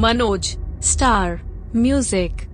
Manoj star music.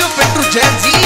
Fábio Petro Jazzy é